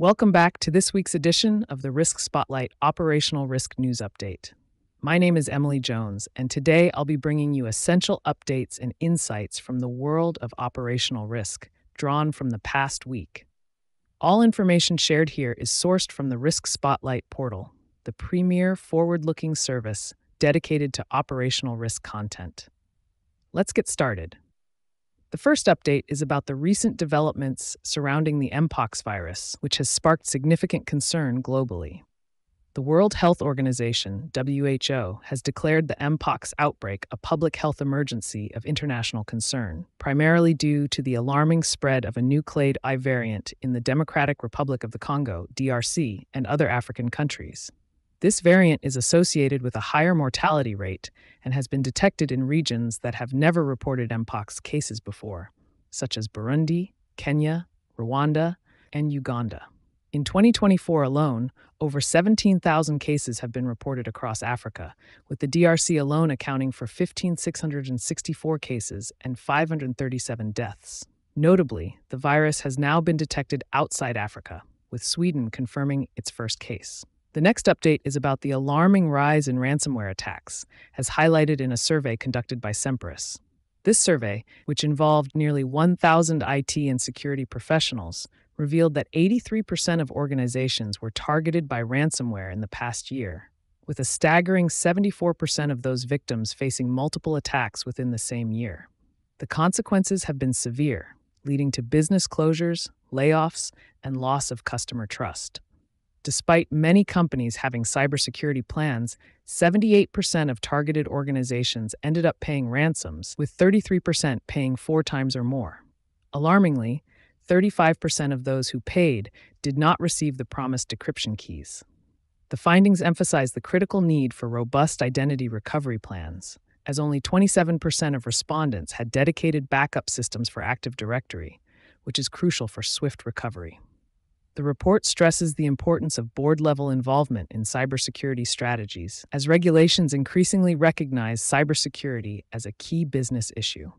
Welcome back to this week's edition of the Risk Spotlight Operational Risk News Update. My name is Emily Jones, and today I'll be bringing you essential updates and insights from the world of operational risk, drawn from the past week. All information shared here is sourced from the Risk Spotlight portal, the premier forward looking service dedicated to operational risk content. Let's get started. The first update is about the recent developments surrounding the Mpox virus, which has sparked significant concern globally. The World Health Organization, WHO, has declared the Mpox outbreak a public health emergency of international concern, primarily due to the alarming spread of a new clade I variant in the Democratic Republic of the Congo, DRC, and other African countries. This variant is associated with a higher mortality rate and has been detected in regions that have never reported Mpox cases before, such as Burundi, Kenya, Rwanda, and Uganda. In 2024 alone, over 17,000 cases have been reported across Africa, with the DRC alone accounting for 15,664 cases and 537 deaths. Notably, the virus has now been detected outside Africa, with Sweden confirming its first case. The next update is about the alarming rise in ransomware attacks, as highlighted in a survey conducted by Semperis. This survey, which involved nearly 1,000 IT and security professionals, revealed that 83% of organizations were targeted by ransomware in the past year, with a staggering 74% of those victims facing multiple attacks within the same year. The consequences have been severe, leading to business closures, layoffs, and loss of customer trust. Despite many companies having cybersecurity plans, 78% of targeted organizations ended up paying ransoms, with 33% paying four times or more. Alarmingly, 35% of those who paid did not receive the promised decryption keys. The findings emphasize the critical need for robust identity recovery plans, as only 27% of respondents had dedicated backup systems for Active Directory, which is crucial for swift recovery. The report stresses the importance of board level involvement in cybersecurity strategies, as regulations increasingly recognize cybersecurity as a key business issue.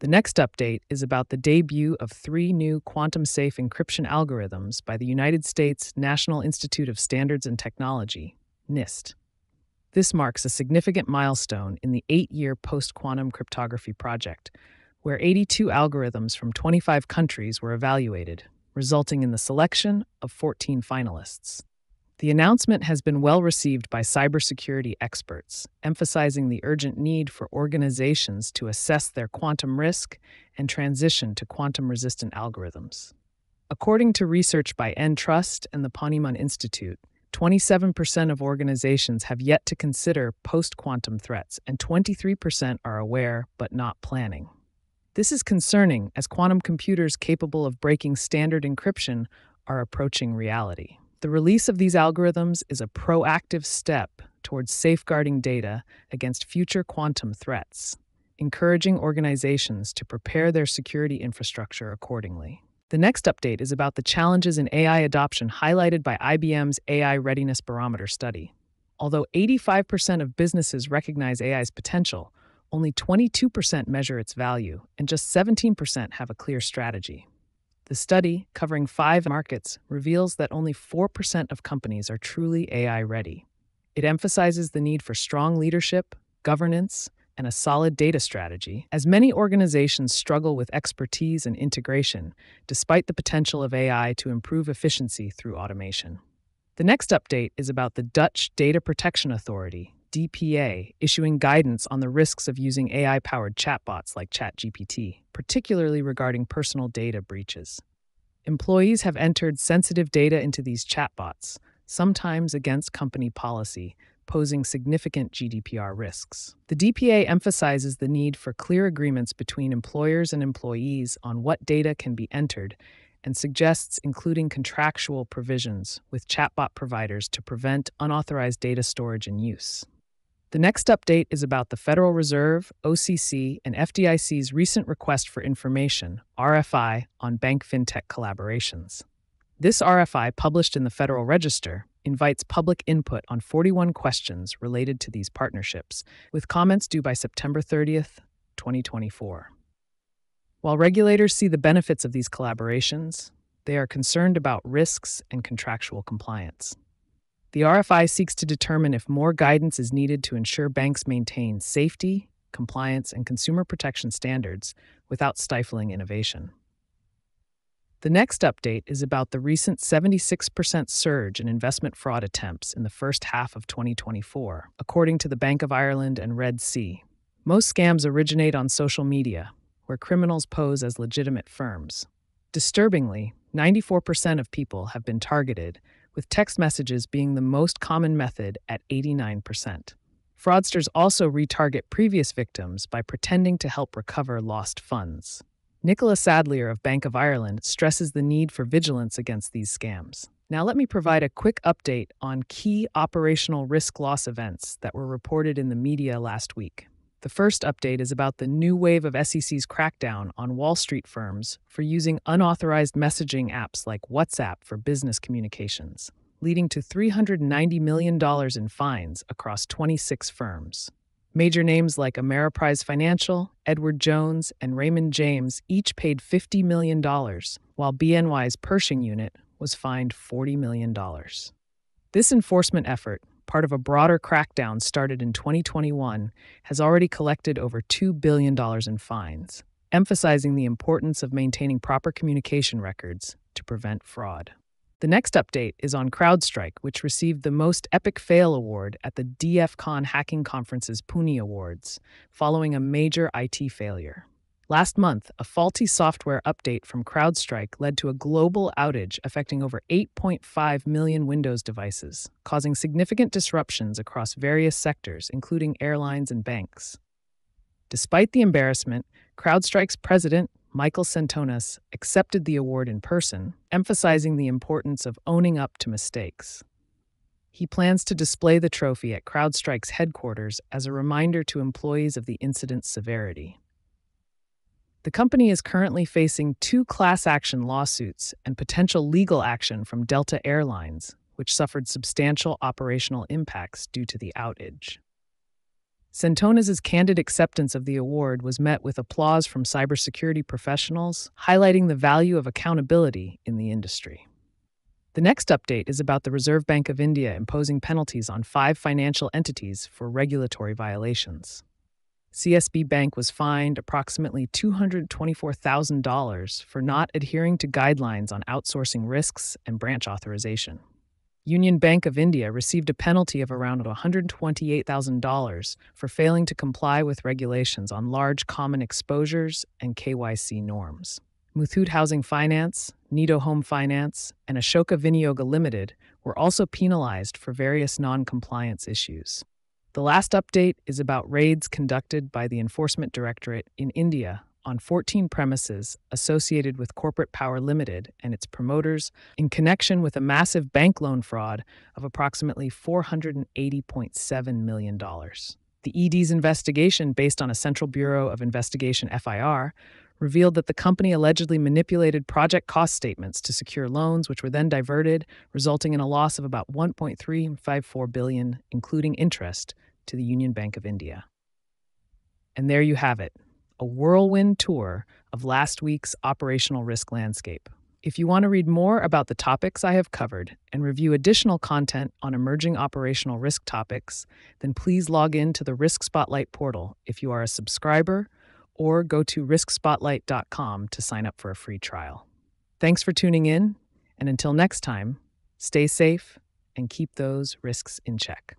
The next update is about the debut of three new quantum safe encryption algorithms by the United States National Institute of Standards and Technology, NIST. This marks a significant milestone in the eight year post quantum cryptography project, where 82 algorithms from 25 countries were evaluated, resulting in the selection of 14 finalists. The announcement has been well received by cybersecurity experts, emphasizing the urgent need for organizations to assess their quantum risk and transition to quantum resistant algorithms. According to research by Entrust and the Ponemon Institute, 27% of organizations have yet to consider post quantum threats, and 23% are aware but not planning. This is concerning as quantum computers capable of breaking standard encryption are approaching reality. The release of these algorithms is a proactive step towards safeguarding data against future quantum threats, encouraging organizations to prepare their security infrastructure accordingly. The next update is about the challenges in AI adoption highlighted by IBM's AI Readiness Barometer study. Although 85% of businesses recognize AI's potential, only 22% measure its value, and just 17% have a clear strategy. The study, covering five markets, reveals that only 4% of companies are truly AI ready. It emphasizes the need for strong leadership, governance, and a solid data strategy, as many organizations struggle with expertise and integration, despite the potential of AI to improve efficiency through automation. The next update is about the Dutch Data Protection Authority, DPA issuing guidance on the risks of using AI powered chatbots like ChatGPT, particularly regarding personal data breaches. Employees have entered sensitive data into these chatbots, sometimes against company policy, posing significant GDPR risks. The DPA emphasizes the need for clear agreements between employers and employees on what data can be entered and suggests including contractual provisions with chatbot providers to prevent unauthorized data storage and use. The next update is about the Federal Reserve, OCC, and FDIC's recent request for information, RFI, on bank fintech collaborations. This RFI, published in the Federal Register, invites public input on 41 questions related to these partnerships, with comments due by September 30th, 2024. While regulators see the benefits of these collaborations, They are concerned about risks and contractual compliance. The RFI seeks to determine if more guidance is needed to ensure banks maintain safety, compliance, and consumer protection standards without stifling innovation. The next update is about the recent 76% surge in investment fraud attempts in the first half of 2024, according to the Bank of Ireland and Red C. Most scams originate on social media, where criminals pose as legitimate firms. Disturbingly, 94% of people have been targeted, with text messages being the most common method at 89%. Fraudsters also retarget previous victims by pretending to help recover lost funds. Nicola Sadlier of Bank of Ireland stresses the need for vigilance against these scams. Now, let me provide a quick update on key operational risk loss events that were reported in the media last week. The first update is about the new wave of SEC's crackdown on Wall Street firms for using unauthorized messaging apps like WhatsApp for business communications, leading to $390 million in fines across 26 firms. Major names like Ameriprise Financial, Edward Jones, and Raymond James each paid $50 million, while BNY's Pershing unit was fined $40 million. This enforcement effort, part of a broader crackdown started in 2021, has already collected over $2 billion in fines, emphasizing the importance of maintaining proper communication records to prevent fraud. The next update is on CrowdStrike, which received the Most Epic Fail award at the DEF CON Hacking Conference's Pwnie Awards, following a major IT failure. Last month, a faulty software update from CrowdStrike led to a global outage affecting over 8.5 million Windows devices, causing significant disruptions across various sectors, including airlines and banks. Despite the embarrassment, CrowdStrike's president, Michael Sentonas accepted the award in person, emphasizing the importance of owning up to mistakes. He plans to display the trophy at CrowdStrike's headquarters as a reminder to employees of the incident's severity. The company is currently facing two class action lawsuits and potential legal action from Delta Airlines, which suffered substantial operational impacts due to the outage. Sentonas' candid acceptance of the award was met with applause from cybersecurity professionals, highlighting the value of accountability in the industry. The next update is about the Reserve Bank of India imposing penalties on five financial entities for regulatory violations. CSB Bank was fined approximately $224,000 for not adhering to guidelines on outsourcing risks and branch authorization. Union Bank of India received a penalty of around $128,000 for failing to comply with regulations on large common exposures and KYC norms. Muthoot Housing Finance, Nido Home Finance, and Ashoka Viniyoga Limited were also penalized for various non compliance issues. The last update is about raids conducted by the Enforcement Directorate in India on 14 premises associated with Corporate Power Limited and its promoters in connection with a massive bank loan fraud of approximately $480.7 million. The ED's investigation, based on a Central Bureau of Investigation FIR, revealed that the company allegedly manipulated project cost statements to secure loans which were then diverted, resulting in a loss of about 1.354 billion including interest to the Union Bank of India. And there you have it a whirlwind tour of last week's operational risk landscape. If you want to read more about the topics I have covered and review additional content on emerging operational risk topics, then please log in to the Risk Spotlight portal if you are a subscriber or go to riskspotlight.com to sign up for a free trial. Thanks for tuning in, and until next time, stay safe and keep those risks in check.